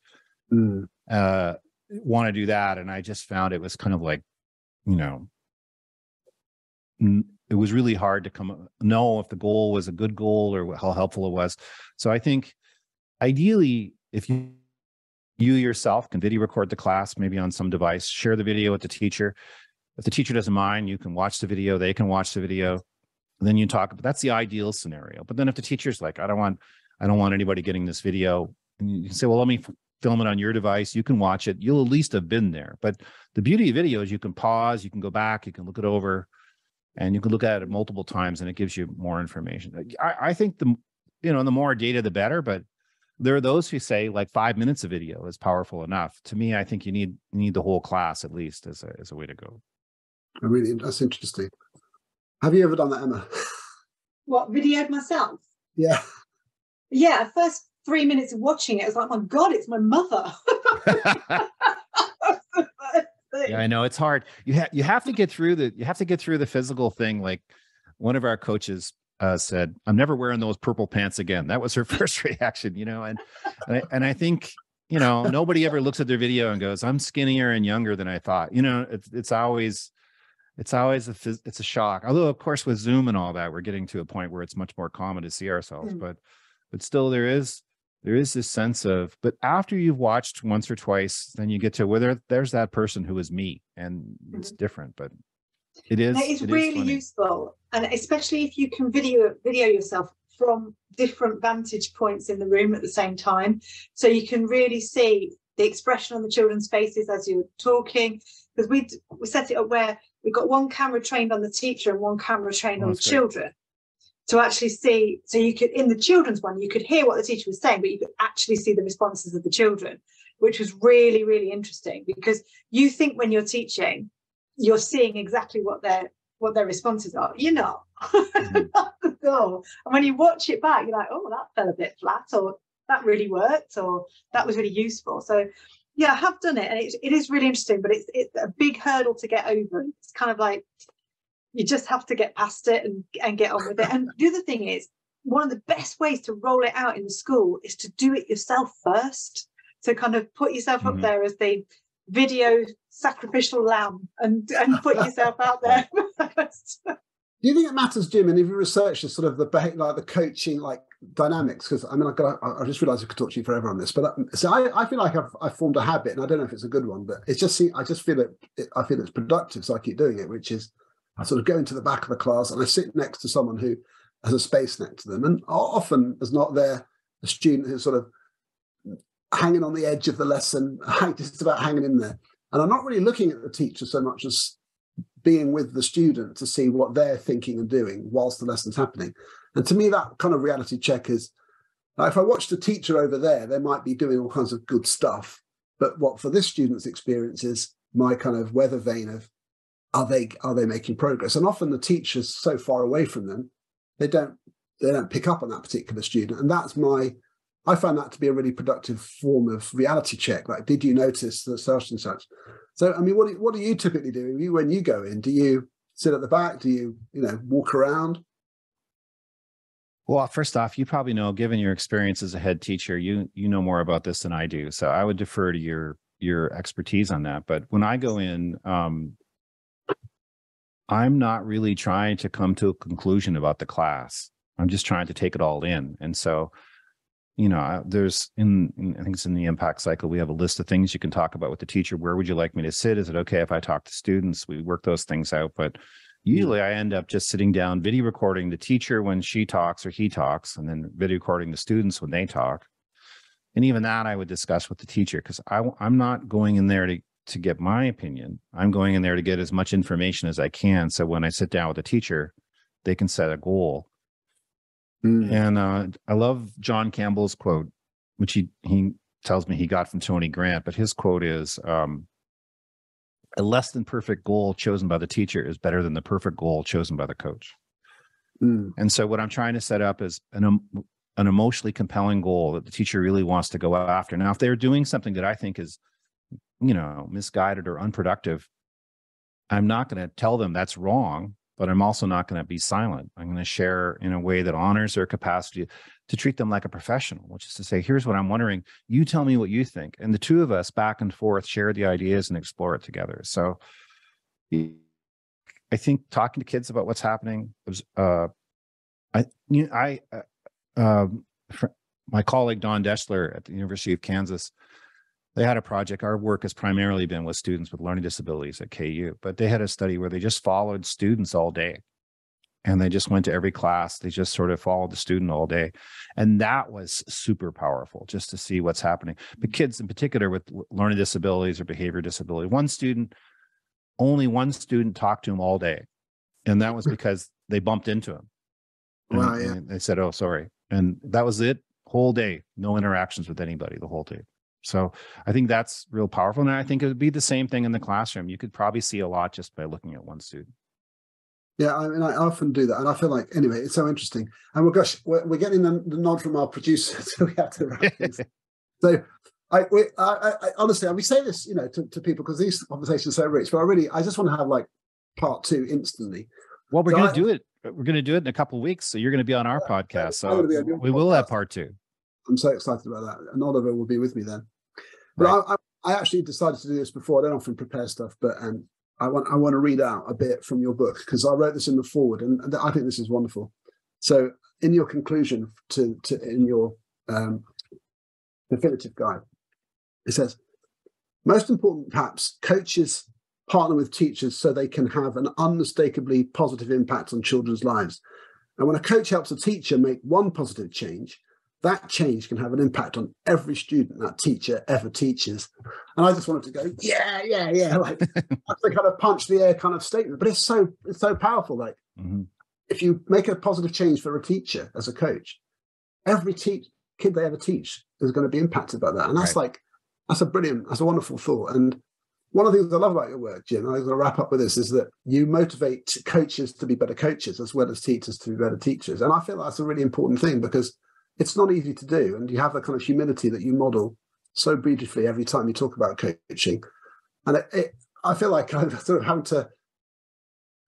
mm. uh, want to do that, and I just found it was kind of like, you know, it was really hard to come know if the goal was a good goal or how helpful it was. So I think ideally, if you you yourself can video record the class maybe on some device, share the video with the teacher. If the teacher doesn't mind, you can watch the video, they can watch the video. then you talk, but that's the ideal scenario. But then if the teacher's like, I don't want, I don't want anybody getting this video, and you can say, well, let me film it on your device. You can watch it. You'll at least have been there. But the beauty of video is you can pause, you can go back, you can look it over and you can look at it multiple times and it gives you more information. I, I think the you know the more data the better, but there are those who say like five minutes of video is powerful enough. To me, I think you need you need the whole class at least as a as a way to go. I really that's interesting. Have you ever done that, Emma? (laughs) What videoed myself? Yeah. Yeah, first three minutes of watching it, I was like, oh my god, it's my mother. (laughs) (laughs) yeah, I know it's hard. You have you have to get through the you have to get through the physical thing. Like one of our coaches uh, said, "I'm never wearing those purple pants again." That was her (laughs) first reaction, you know. And and I, and I think you know nobody ever looks at their video and goes, "I'm skinnier and younger than I thought." You know, it's it's always it's always a it's a shock. Although of course with Zoom and all that, we're getting to a point where it's much more common to see ourselves, mm. but but still there is there is this sense of but after you've watched once or twice then you get to whether there's that person who is me and it's mm-hmm. different but it is it's it really is useful and especially if you can video video yourself from different vantage points in the room at the same time so you can really see the expression on the children's faces as you're talking because we we set it up where we've got one camera trained on the teacher and one camera trained oh, on the great. children to actually see so you could in the children's one you could hear what the teacher was saying but you could actually see the responses of the children which was really really interesting because you think when you're teaching you're seeing exactly what their what their responses are. You're not. Mm-hmm. (laughs) and when you watch it back you're like oh that fell a bit flat or that really worked or that was really useful. So yeah i have done it and it, it is really interesting but it's it's a big hurdle to get over. It's kind of like you just have to get past it and, and get on with it. And the other thing is, one of the best ways to roll it out in the school is to do it yourself first. To kind of put yourself mm-hmm. up there as the video sacrificial lamb and, and put yourself out (laughs) there Do you think it matters, Jim? And if you research the sort of the like the coaching like dynamics, because I mean, I, got, I just realised I could talk to you forever on this, but uh, so I, I feel like I've, I've formed a habit, and I don't know if it's a good one, but it's just I just feel it, it I feel it's productive, so I keep doing it, which is I sort of go into the back of the class and I sit next to someone who has a space next to them. And often is not there a student who's sort of hanging on the edge of the lesson, just about hanging in there. And I'm not really looking at the teacher so much as being with the student to see what they're thinking and doing whilst the lesson's happening. And to me, that kind of reality check is like if I watch the teacher over there, they might be doing all kinds of good stuff. But what for this student's experience is my kind of weather vane of are they are they making progress? And often the teacher's so far away from them, they don't they don't pick up on that particular student. And that's my I found that to be a really productive form of reality check. Like, did you notice that such and such? So, I mean, what do, what do you typically do you, when you go in? Do you sit at the back? Do you, you know, walk around? Well, first off, you probably know, given your experience as a head teacher, you you know more about this than I do. So I would defer to your your expertise on that. But when I go in, um, I'm not really trying to come to a conclusion about the class. I'm just trying to take it all in. And so, you know, there's in, I think it's in the impact cycle, we have a list of things you can talk about with the teacher. Where would you like me to sit? Is it okay if I talk to students? We work those things out. But usually I end up just sitting down, video recording the teacher when she talks or he talks, and then video recording the students when they talk. And even that I would discuss with the teacher because I'm not going in there to to get my opinion. I'm going in there to get as much information as I can. So when I sit down with a teacher, they can set a goal. Mm. And uh, I love John Campbell's quote, which he he tells me he got from Tony Grant. But his quote is, um, a less than perfect goal chosen by the teacher is better than the perfect goal chosen by the coach. Mm. And so what I'm trying to set up is an um, an emotionally compelling goal that the teacher really wants to go after. Now, if they're doing something that I think is, you know, misguided or unproductive, I'm not going to tell them that's wrong, but I'm also not going to be silent. I'm going to share in a way that honors their capacity to treat them like a professional, which is to say, here's what I'm wondering. You tell me what you think. And the two of us back and forth share the ideas and explore it together. So I think talking to kids about what's happening was, uh, I, you know, I, uh, um, my colleague Don Deshler at the University of Kansas, they had a project. Our work has primarily been with students with learning disabilities at KU, but they had a study where they just followed students all day and they just went to every class. They just sort of followed the student all day. And that was super powerful just to see what's happening. But kids in particular with learning disabilities or behavior disability, one student, only one student talked to him all day. And that was hmm. because they bumped into him. And, Wow, yeah. and they said, Oh, sorry. And that was it. Whole day, no interactions with anybody the whole day. So I think that's real powerful. And I think it would be the same thing in the classroom. You could probably see a lot just by looking at one student. Yeah, I mean, I often do that, and I feel like anyway, it's so interesting. And we're gosh, we're, we're getting the, the nod from our producer, (laughs) so we have to wrap this. (laughs) so, I, we, I, I, honestly, and we say this, you know, to, to people because these conversations are so rich. But I really, I just want to have like part two instantly. Well, we're So going to do it. We're going to do it in a couple of weeks. So you're going to be on our podcast. So gonna be on your we will have part two. I'm so excited about that, and Oliver will be with me then. But I, I, actually decided to do this before. I don't often prepare stuff, but um, I want I want to read out a bit from your book because I wrote this in the foreword, and and I think this is wonderful. So, in your conclusion to to in your um, definitive guide, it says, most important, perhaps, coaches partner with teachers so they can have an unmistakably positive impact on children's lives. And when a coach helps a teacher make one positive change, that change can have an impact on every student that teacher ever teaches. And I just wanted to go, yeah, yeah, yeah, (laughs) like (laughs) that's the kind of punch the air kind of statement. But it's so it's so powerful. Like Mhm. if you make a positive change for a teacher as a coach, every teach kid they ever teach is going to be impacted by that. And that's Right. like that's a brilliant, that's a wonderful thought. And one of the things I love about your work, Jim, and I'm going to wrap up with this, is that you motivate coaches to be better coaches as well as teachers to be better teachers. And I feel that's a really important thing because it's not easy to do. And you have a kind of humility that you model so beautifully every time you talk about coaching. And it, it, I feel like (laughs) I'm sort of having to,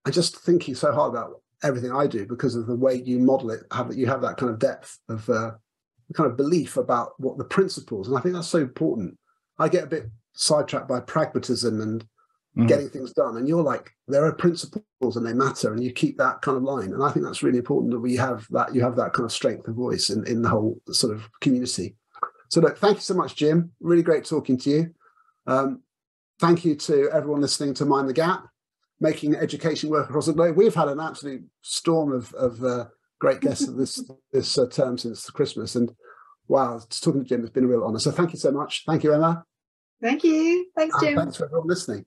I'm just thinking so hard about everything I do because of the way you model it, have you have that kind of depth of uh, kind of belief about what the principles. And I think that's so important. I get a bit sidetracked by pragmatism and Mhm. getting things done. And you're like, there are principles and they matter, and you keep that kind of line. And I think that's really important that we have that you have that kind of strength of voice in, in the whole sort of community. So look, thank you so much, Jim. Really great talking to you. Um, thank you to everyone listening to Mind the Gap, making education work across the globe. We've had an absolute storm of, of uh, great guests this (laughs) this uh, term since Christmas, and wow, talking to Jim has been a real honour. So thank you so much. Thank you, Emma. Thank you. Thanks, oh, Jim. And thanks for everyone listening.